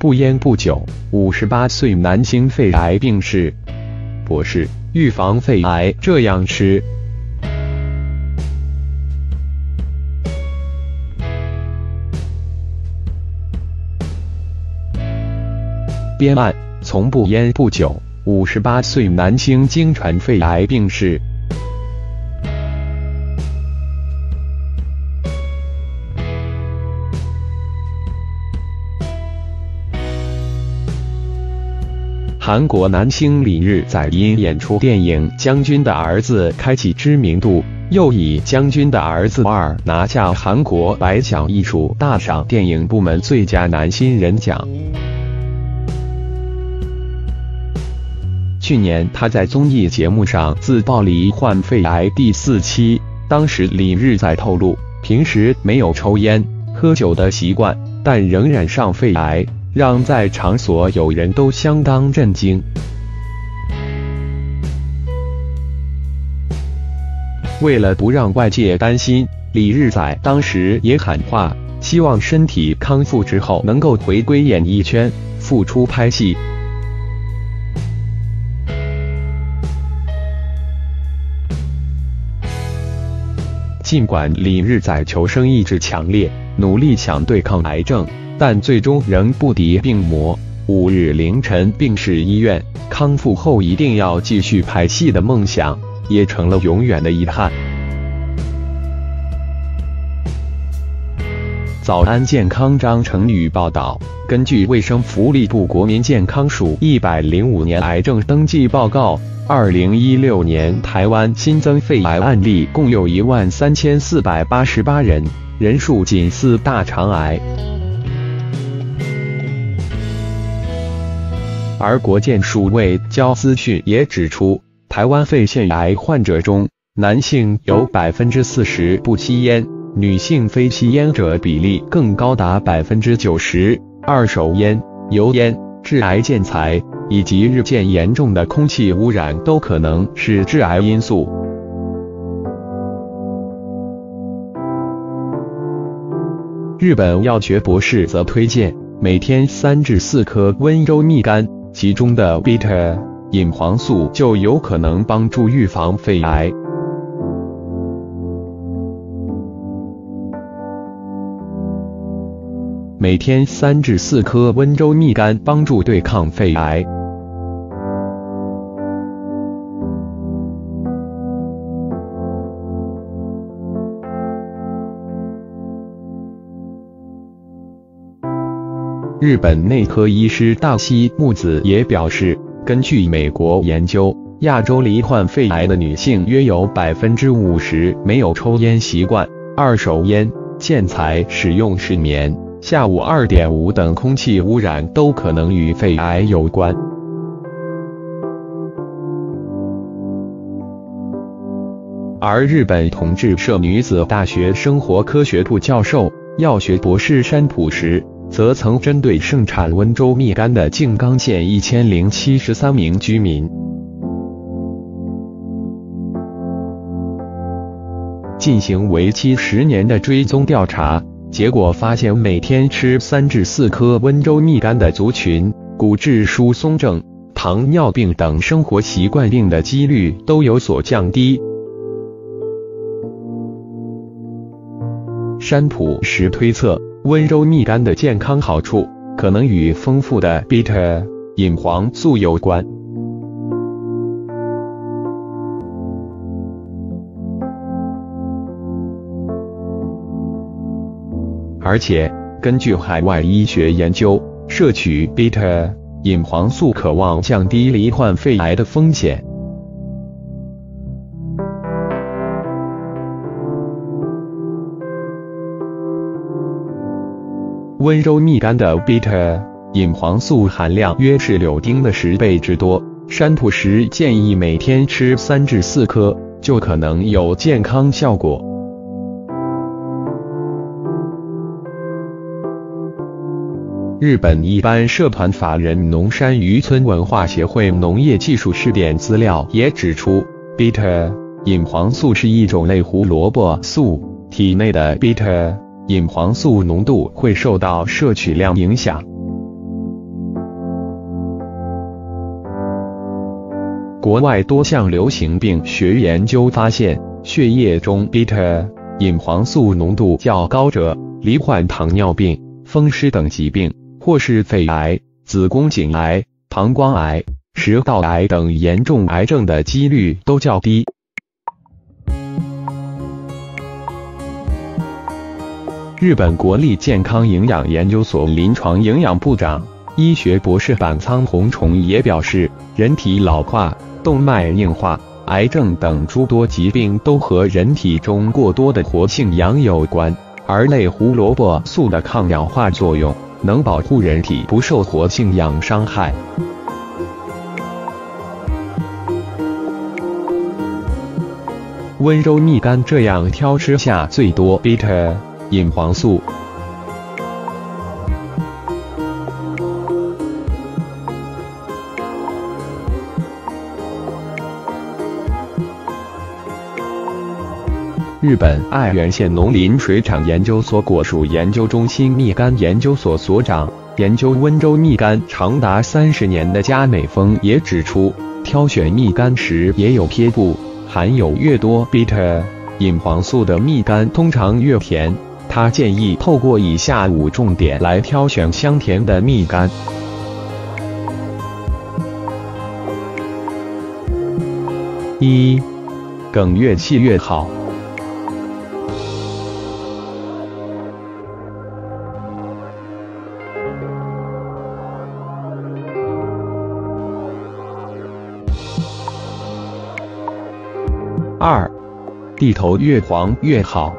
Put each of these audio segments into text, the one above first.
不烟不酒，五十八岁男性肺癌病逝。博士，预防肺癌这样吃。编案：从不烟不酒，五十八岁男星经传肺癌病逝。韩国男星李日在因演出电影《将军的儿子》开启知名度，又以《将军的儿子二》拿下韩国百奖艺术大赏电影部门最佳男新人奖。去年他在综艺节目上自曝罹患肺癌第四期，当时李日在透露，平时没有抽烟喝酒的习惯，但仍染上肺癌。让在场所有人都相当震惊。为了不让外界担心，李日仔当时也喊话，希望身体康复之后能够回归演艺圈，复出拍戏。尽管李日宰求生意志强烈，努力想对抗癌症。但最终仍不敌病魔，五日凌晨病逝医院。康复后一定要继续拍戏的梦想，也成了永远的遗憾。早安健康，张成宇报道。根据卫生福利部国民健康署一百零五年癌症登记报告，二零一六年台湾新增肺癌案例共有一万三千四百八十八人，人数仅次大肠癌。而国健署卫交资讯也指出，台湾肺腺癌患者中，男性有百分之四十不吸烟，女性非吸烟者比例更高达百分之九十。二手烟、油烟、致癌建材以及日渐严重的空气污染都可能是致癌因素。日本药学博士则推荐每天三至四颗温州蜜柑。其中的 beta 隐黄素就有可能帮助预防肺癌。每天三至四颗温州蜜柑，帮助对抗肺癌。日本内科医师大西木子也表示，根据美国研究，亚洲罹患肺癌的女性约有百分之五十没有抽烟习惯，二手烟、建材使用、失眠、下午二点五等空气污染都可能与肺癌有关。而日本同志社女子大学生活科学部教授、药学博士山浦时。则曾针对盛产温州蜜柑的静冈县一千零七十三名居民进行为期十年的追踪调查，结果发现，每天吃三至四颗温州蜜柑的族群，骨质疏松症、糖尿病等生活习惯病的几率都有所降低。山浦实推测。温州蜜柑的健康好处可能与丰富的 beta 隐黄素有关，而且根据海外医学研究，摄取 beta 隐黄素可望降低罹患肺癌的风险。温州蜜柑的 beta 隐黄素含量约是柳丁的十倍之多。山浦时建议每天吃三至四颗，就可能有健康效果。日本一般社团法人，农山渔村文化协会农业技术试点资料也指出，bitter 隐黄素是一种类胡萝卜素，体内的 bitter 隐黄素浓度会受到摄取量影响。国外多项流行病学研究发现，血液中 bitter 隐黄素浓度较高者罹患糖尿病、风湿等疾病。或是肺癌、子宫颈癌、膀胱癌、食道癌等严重癌症的几率都较低。日本国立健康营养研究所临床营养部长、医学博士板仓红虫也表示，人体老化、动脉硬化、癌症等诸多疾病都和人体中过多的活性氧有关，而类胡萝卜素的抗氧化作用能保护人体不受活性氧伤害。温州蜜柑这样挑吃下最多 bitter。隐黄素。日本爱媛县农林水产研究所果树研究中心蜜柑研究所所长、研究温州蜜柑长达三十年的加美峰也指出，挑选蜜柑时也有撇步，含有越多 beta 隐黄素的蜜柑通常越甜。他建议透过以下五重点来挑选香甜的蜜柑：一，梗越细越好；二，地头越黄越好。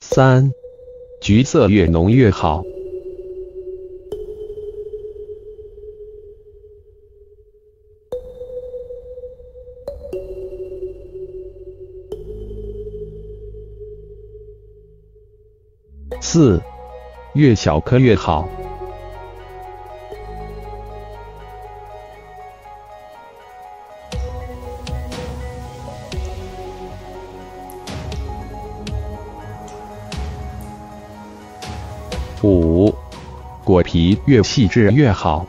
三，橘色越浓越好。四，越小颗越好。五，果皮越细致越好。